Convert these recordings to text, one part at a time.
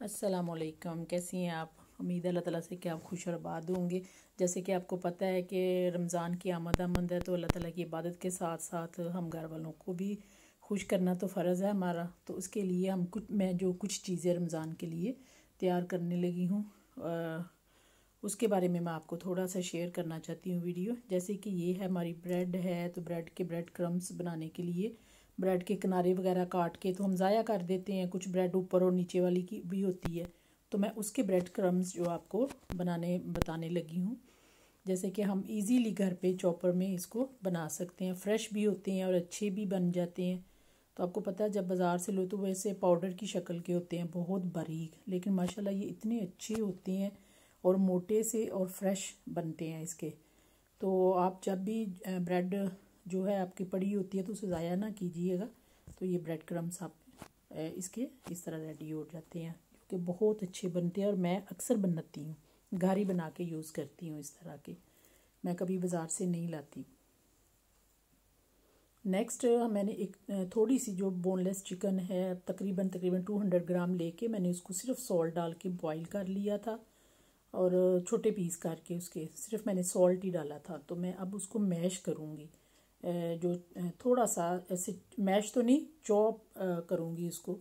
असलकम कैसी हैं आप? उम्मीद अल्लाह ताला से कि आप खुश और आबाद होंगे। जैसे कि आपको पता है कि रमज़ान की आमद आमद है तो अल्लाह ताला की इबादत के साथ साथ हम घर वालों को भी खुश करना तो फ़र्ज़ है हमारा। तो उसके लिए हम कुछ, मैं जो कुछ चीज़ें रमज़ान के लिए तैयार करने लगी हूँ उसके बारे में मैं आपको थोड़ा सा शेयर करना चाहती हूँ वीडियो। जैसे कि ये है हमारी ब्रेड है तो ब्रेड के ब्रेड क्रम्स बनाने के लिए ब्रेड के किनारे वगैरह काट के तो हम ज़ाया कर देते हैं कुछ ब्रेड ऊपर और नीचे वाली की भी होती है। तो मैं उसके ब्रेड क्रम्स जो आपको बनाने, बताने लगी हूँ। जैसे कि हम इजीली घर पे चॉपर में इसको बना सकते हैं। फ्रेश भी होते हैं और अच्छे भी बन जाते हैं। तो आपको पता है, जब बाज़ार से लो तो वैसे पाउडर की शक्ल के होते हैं, बहुत बारीक। लेकिन माशाल्लाह ये इतने अच्छे होते हैं और मोटे से और फ्रेश बनते हैं इसके। तो आप जब भी ब्रेड जो है आपकी पड़ी होती है तो उसे ज़ाया ना कीजिएगा। तो ये ब्रेड क्रम्स आप इसके इस तरह रेडी हो जाते हैं, जो कि बहुत अच्छे बनते हैं और मैं अक्सर बनाती हूँ। घारी बना के यूज़ करती हूँ इस तरह के। मैं कभी बाज़ार से नहीं लाती। नेक्स्ट मैंने एक थोड़ी सी जो बोनलेस चिकन है, तकरीबन तकरीबन 200 ग्राम लेके मैंने उसको सिर्फ़ सॉल्ट डाल के बॉईल कर लिया था और छोटे पीस करके उसके, सिर्फ़ मैंने सॉल्ट ही डाला था। तो मैं अब उसको मैश करूँगी। जो थोड़ा सा ऐसे मैश तो नहीं, चॉप करूँगी इसको,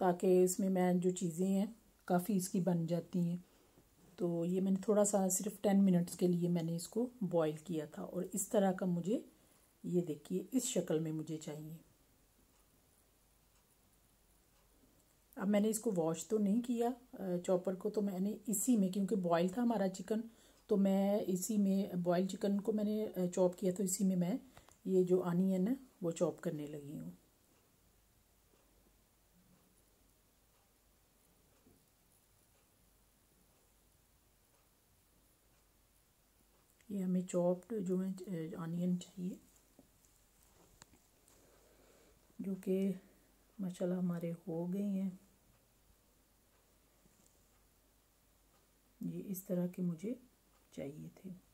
ताकि इसमें मैं जो चीज़ें हैं, काफ़ी इसकी बन जाती हैं। तो ये मैंने थोड़ा सा सिर्फ़ टेन मिनट्स के लिए मैंने इसको बॉईल किया था, और इस तरह का मुझे, ये देखिए, इस शक्ल में मुझे चाहिए। अब मैंने इसको वॉश तो नहीं किया चॉपर को तो मैंने इसी में, क्योंकि बॉयल था हमारा चिकन तो मैं इसी में बॉयल चिकन को मैंने चॉप किया तो इसी में मैं ये जो आनियन है, वो चॉप करने लगी हूँ। ये हमें चॉप्ड जो है आनियन चाहिए, जो कि माशाल्लाह हमारे हो गए हैं। ये इस तरह के मुझे चाहिए थे।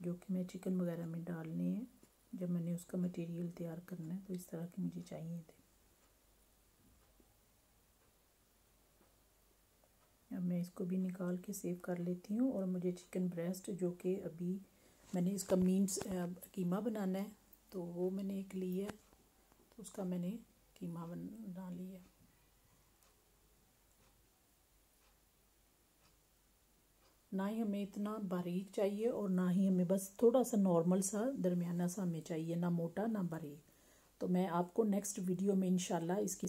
जो कि मैं चिकन वगैरह में डालने हैं, जब मैंने उसका मटेरियल तैयार करना है तो इस तरह के मुझे चाहिए थे। अब मैं इसको भी निकाल के सेव कर लेती हूँ और मुझे चिकन ब्रेस्ट जो कि अभी मैंने इसका मीन्स कीमा बनाना है तो वो मैंने एक लिया तो उसका मैंने कीमा बना लिया ना ही हमें इतना बारीक चाहिए और ना ही हमें बस थोड़ा सा नॉर्मल सा, दरमियाना सा हमें चाहिए, ना मोटा, ना बारीक। तो मैं आपको नेक्स्ट वीडियो में इनशाला इसकी